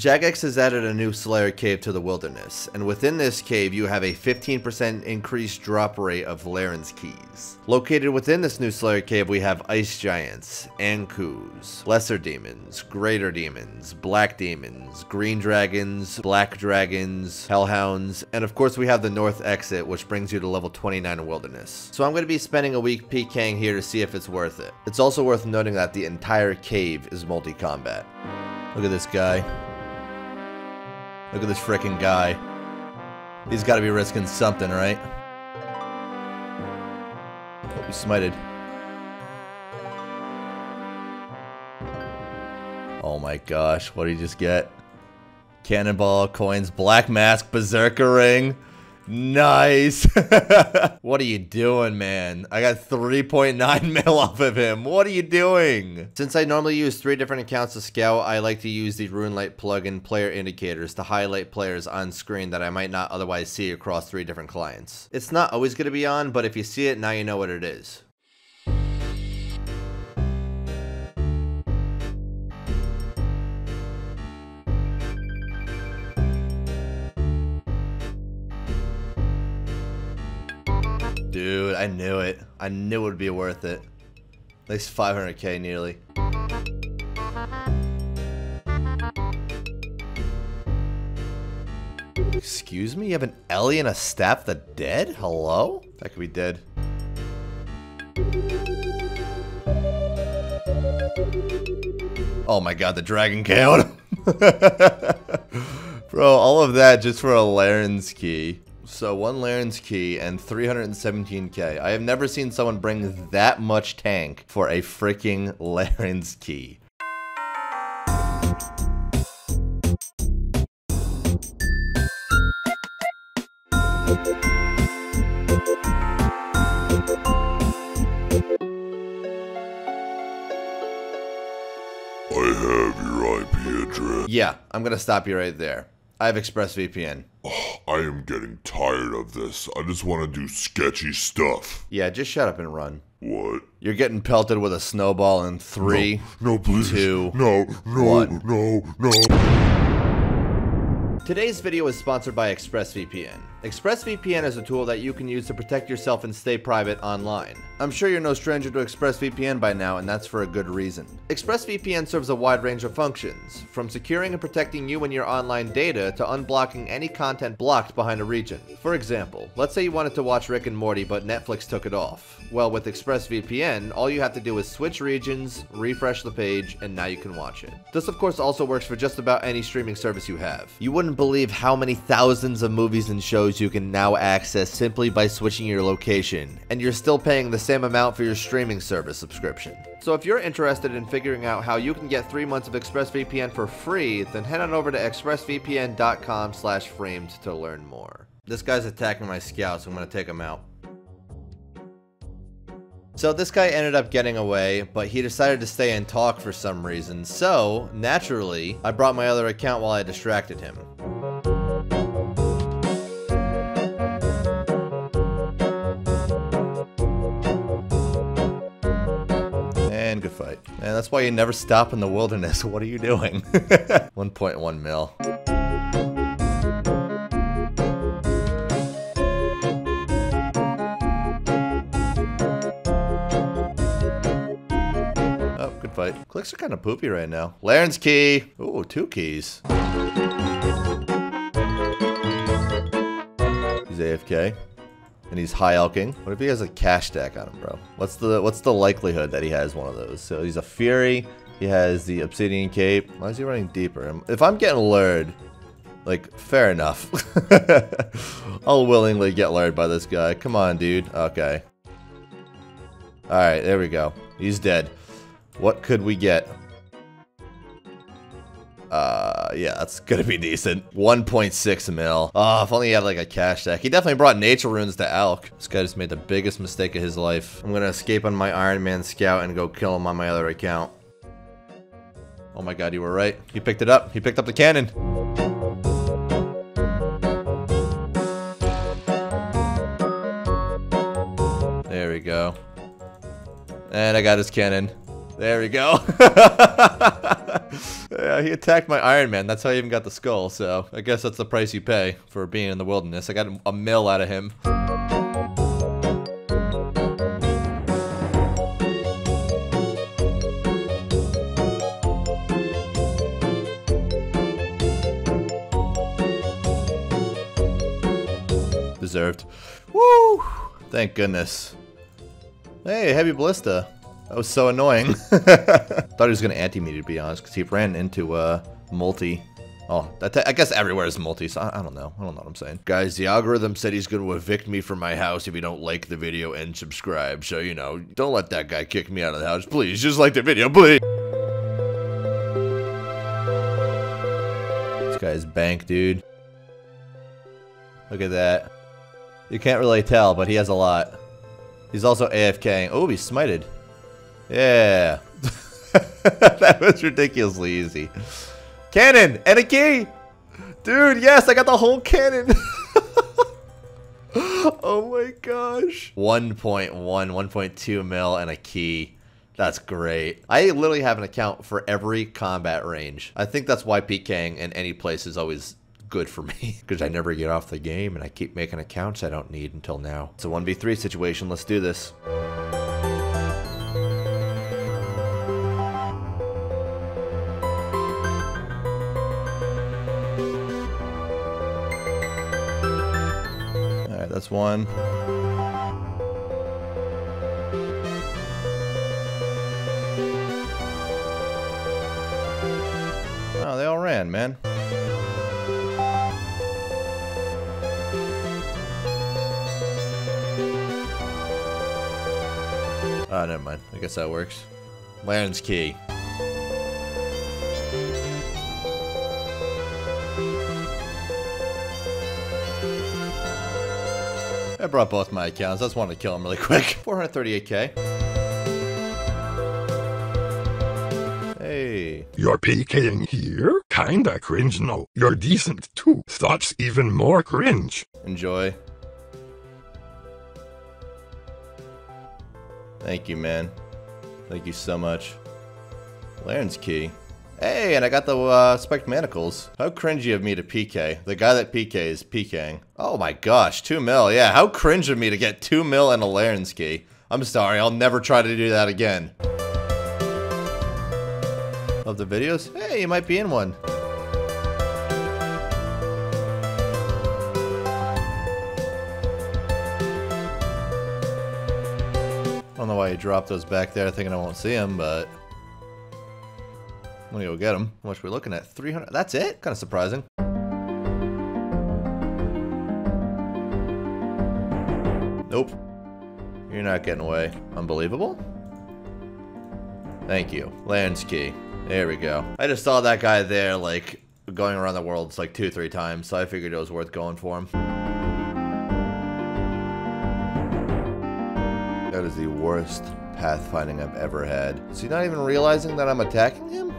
Jagex has added a new Slayer cave to the wilderness, and within this cave you have a 15% increased drop rate of Larran's keys. Located within this new Slayer cave we have Ice Giants, Ankous, Lesser Demons, Greater Demons, Black Demons, Green Dragons, Black Dragons, Hellhounds, and of course we have the North Exit which brings you to level 29 in Wilderness. So I'm going to be spending a week PKing here to see if it's worth it. It's also worth noting that the entire cave is multi-combat. Look at this guy. Look at this freaking guy. He's got to be risking something, right? Oh, smited. Oh my gosh, what did he just get? Cannonball, coins, black mask, berserker ring. Nice. what are you doing, man? I got 3.9 mil off of him. What are you doing? Since I normally use three different accounts to scout, I like to use the RuneLite plugin player indicators to highlight players on screen that I might not otherwise see across three different clients. It's not always going to be on, but if you see it, now you know what it is. Dude, I knew it. I knew it would be worth it. At least 500k nearly. Excuse me? You have an Ellie and a staff the dead? Hello? That could be dead. Oh my god, the dragon killed Bro, all of that just for a Larran's key. So one Larran's key and 317k. I have never seen someone bring that much tank for a freaking Larran's key. I have your IP address. Yeah, I'm gonna stop you right there. I have ExpressVPN. I am getting tired of this. I just want to do sketchy stuff. Yeah, just shut up and run. What? You're getting pelted with a snowball in three, No, please. two, No, no, one. no, no. Today's video is sponsored by ExpressVPN. ExpressVPN is a tool that you can use to protect yourself and stay private online. I'm sure you're no stranger to ExpressVPN by now, and that's for a good reason. ExpressVPN serves a wide range of functions, from securing and protecting you and your online data to unblocking any content blocked behind a region. For example, let's say you wanted to watch Rick and Morty but Netflix took it off. Well, with ExpressVPN, all you have to do is switch regions, refresh the page, and now you can watch it. This of course also works for just about any streaming service you have. You wouldn't believe how many thousands of movies and shows you can now access simply by switching your location, and you're still paying the same amount for your streaming service subscription. So if you're interested in figuring out how you can get 3 months of ExpressVPN for free, then head on over to expressvpn.com slash framed to learn more. This guy's attacking my scouts, I'm gonna take him out. So this guy ended up getting away, but he decided to stay and talk for some reason. So, naturally, I brought my other account while I distracted him. That's why you never stop in the wilderness. What are you doing? 1.1 mil. Oh, good fight. Clicks are kind of poopy right now. Larran's key. Ooh, two keys. He's AFK. And he's high alching. What if he has a cash stack on him, bro? What's the what's the likelihood that he has one of those? So he's a Fury. He has the Obsidian Cape. Why is he running deeper? If I'm getting lured, like, fair enough. I'll willingly get lured by this guy. Come on, dude. Okay. Alright, there we go. He's dead. What could we get? Uh, yeah, that's gonna be decent. 1.6 mil. Oh, if only he had like a cash stack. He definitely brought nature runes to alch. This guy just made the biggest mistake of his life. I'm gonna escape on my Iron Man scout and go kill him on my other account. Oh my god, you were right. He picked it up. He picked up the cannon. There we go. And I got his cannon. There we go. yeah, he attacked my Iron Man. That's how I even got the skull. So I guess that's the price you pay for being in the wilderness. I got a mill out of him. Deserved. Woo! Thank goodness. Hey, heavy ballista. That was so annoying. Thought he was gonna anti-me to be honest, because he ran into uh multi. Oh, that I guess everywhere is multi, so I, I, don't know. I don't know what I'm saying. Guys, the algorithm said he's going to evict me from my house if you don't like the video and subscribe. So, you know, don't let that guy kick me out of the house. Please, just like the video, please. This guy's bank, dude. Look at that. You can't really tell, but he has a lot. He's also AFK. Oh, he's smited. Yeah. that was ridiculously easy. Cannon and a key. Dude, yes, I got the whole cannon. oh my gosh. 1.1, 1.2 mil and a key. That's great. I literally have an account for every combat range. I think that's why PKing in any place is always good for me because I never get off the game and I keep making accounts I don't need until now. It's a 1v3 situation. Let's do this. That's one. Oh, they all ran, man. Oh, never mind. I guess that works. Lion's key. I brought both my accounts. I just wanted to kill him really quick. 438k. Hey. You're PKing here? Kinda cringe, no. You're decent too. That's even more cringe. Enjoy. Thank you, man. Thank you so much. Larran's key. Hey, and I got the uh, spiked manacles. How cringy of me to PK. The guy that PK is PKing. Oh my gosh, 2 mil. Yeah, how cringe of me to get 2 mil and a Larran's key. I'm sorry, I'll never try to do that again. Love the videos? Hey, you might be in one. I don't know why he dropped those back there thinking I won't see him, but... I'm gonna go get him. How much are we looking at? 300. That's it? Kind of surprising. Nope. You're not getting away. Unbelievable. Thank you. Larran's key. There we go. I just saw that guy there, like, going around the world like two, three times, so I figured it was worth going for him. That is the worst pathfinding I've ever had. Is he not even realizing that I'm attacking him?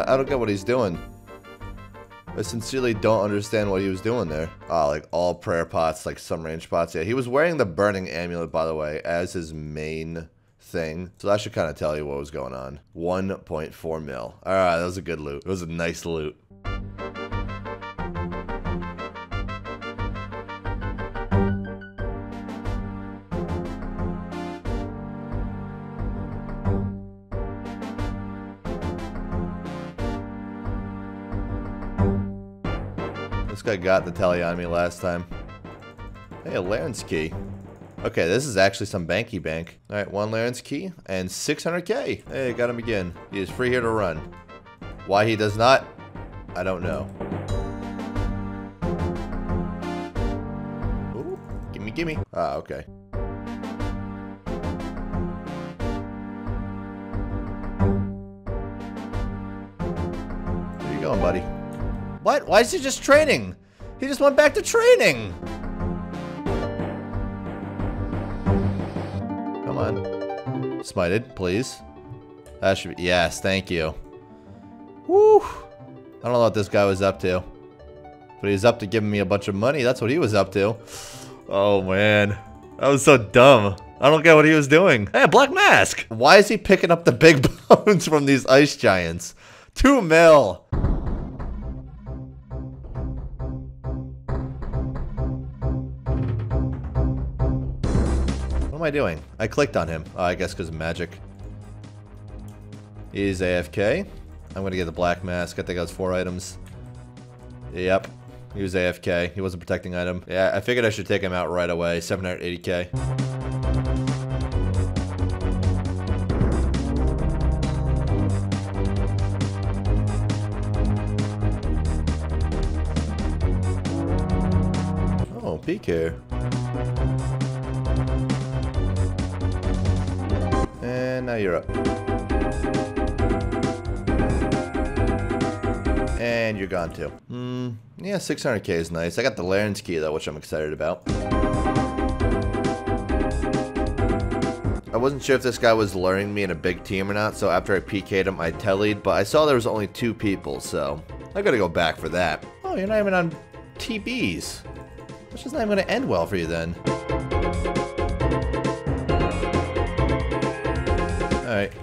I, I don't get what he's doing. I sincerely don't understand what he was doing there. Ah, like all prayer pots, like some range pots. Yeah, he was wearing the burning amulet, by the way, as his main thing. So that should kind of tell you what was going on. 1.4 mil. All right, that was a good loot. It was a nice loot. Guy got the tally on me last time. Hey, a Larran's key. Okay, this is actually some banky bank. Alright, one Larran's key and 600k. Hey, got him again. He is free here to run. Why he does not, I don't know. Ooh, gimme, gimme. Ah, okay. Why is he just training? He just went back to training. Come on. Smited, please. That should be, yes, thank you. Woo. I don't know what this guy was up to. But he's up to giving me a bunch of money. That's what he was up to. Oh, man. That was so dumb. I don't get what he was doing. Hey, Black Mask! Why is he picking up the big bones from these ice giants? Two mil! Am I doing? I clicked on him. Oh, I guess because of magic. He's AFK. I'm gonna get the black mask. I think that was four items. Yep. He was AFK. He wasn't protecting item. Yeah, I figured I should take him out right away. 780k. Oh, And now you're up. And you're gone too. Hmm, yeah, 600k is nice. I got the Larran's key though, which I'm excited about. I wasn't sure if this guy was luring me in a big team or not, so after I PK'd him, I tellied, but I saw there was only two people, so I gotta go back for that. Oh, you're not even on TBs. Which is not even gonna end well for you then. Alright.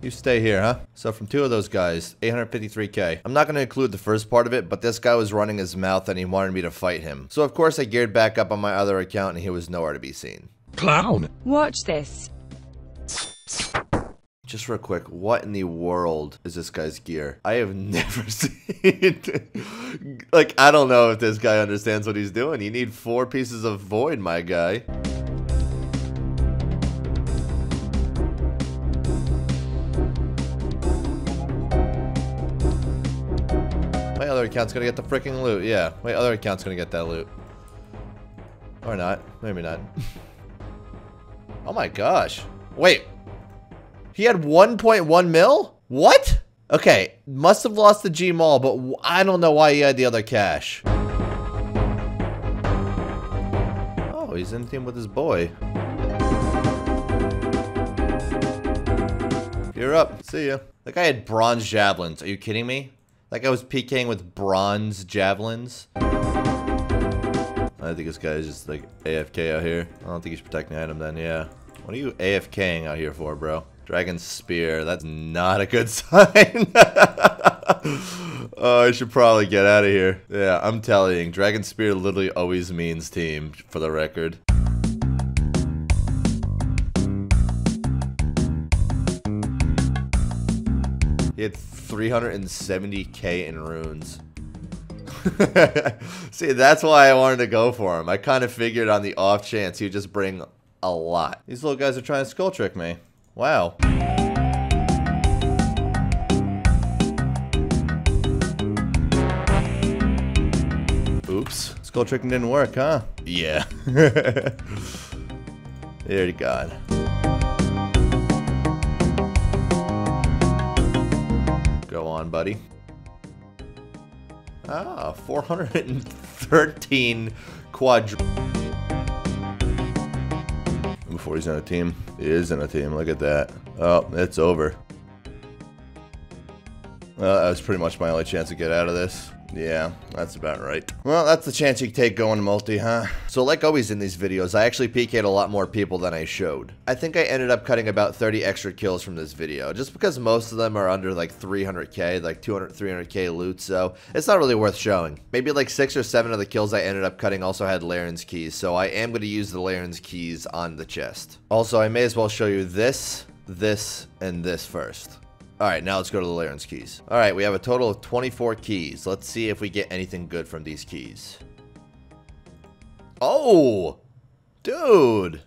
You stay here, huh? So from two of those guys, 853k. I'm not going to include the first part of it, but this guy was running his mouth and he wanted me to fight him. So of course I geared back up on my other account and he was nowhere to be seen. Clown. Watch this. Just real quick, what in the world is this guy's gear? I have never seen... like, I don't know if this guy understands what he's doing. You need four pieces of void, my guy. Account's gonna get the freaking loot, yeah. My other account's gonna get that loot. Or not. Maybe not. oh my gosh. Wait. He had 1.1 mil? What? Okay, must have lost the G maul, but I don't know why he had the other cash. Oh, he's in team with his boy. You're up. See ya. That guy had bronze javelins. Are you kidding me? That guy was PKing with bronze javelins. I think this guy is just like AFK out here. I don't think he's protecting item then, yeah. What are you AFKing out here for, bro? Dragon Spear. That's not a good sign. oh, I should probably get out of here. Yeah, I'm telling Dragon Spear literally always means team, for the record. Had 370k in runes. See, that's why I wanted to go for him. I kind of figured on the off chance he would just bring a lot. These little guys are trying to skull trick me. Wow. Oops. Skull tricking didn't work, huh? Yeah. there to God. Go on, buddy. Ah, 413 quadr... Before he's in a team. He is in a team, look at that. Oh, it's over. Well, that was pretty much my only chance to get out of this. Yeah, that's about right. Well, that's the chance you take going multi, huh? So like always in these videos, I actually PK'd a lot more people than I showed. I think I ended up cutting about 30 extra kills from this video, just because most of them are under like 300k, like 200, 300k loot, so it's not really worth showing. Maybe like 6 or 7 of the kills I ended up cutting also had Larran's keys, so I am going to use the Larran's keys on the chest. Also, I may as well show you this, this, and this first. Alright, now let's go to the Larran's keys. Alright, we have a total of 24 keys. Let's see if we get anything good from these keys. Oh! Dude!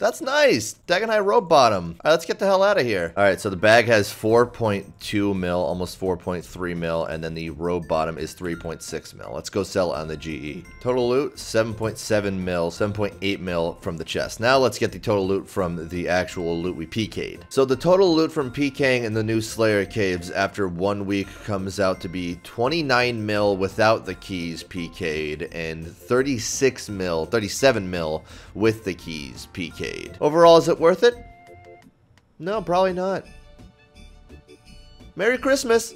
That's nice. Dagon'hai Robe Bottom. All right, let's get the hell out of here. All right, so the bag has 4.2 mil, almost 4.3 mil, and then the robe bottom is 3.6 mil. Let's go sell on the GE. Total loot, 7.7 mil, 7.8 mil from the chest. Now let's get the total loot from the actual loot we PK'd. So the total loot from PKing in the new Slayer Caves after one week comes out to be 29 mil without the keys PK'd and 36 mil, 37 mil with the keys PK'd. Overall, is it worth it? No, probably not. Merry Christmas!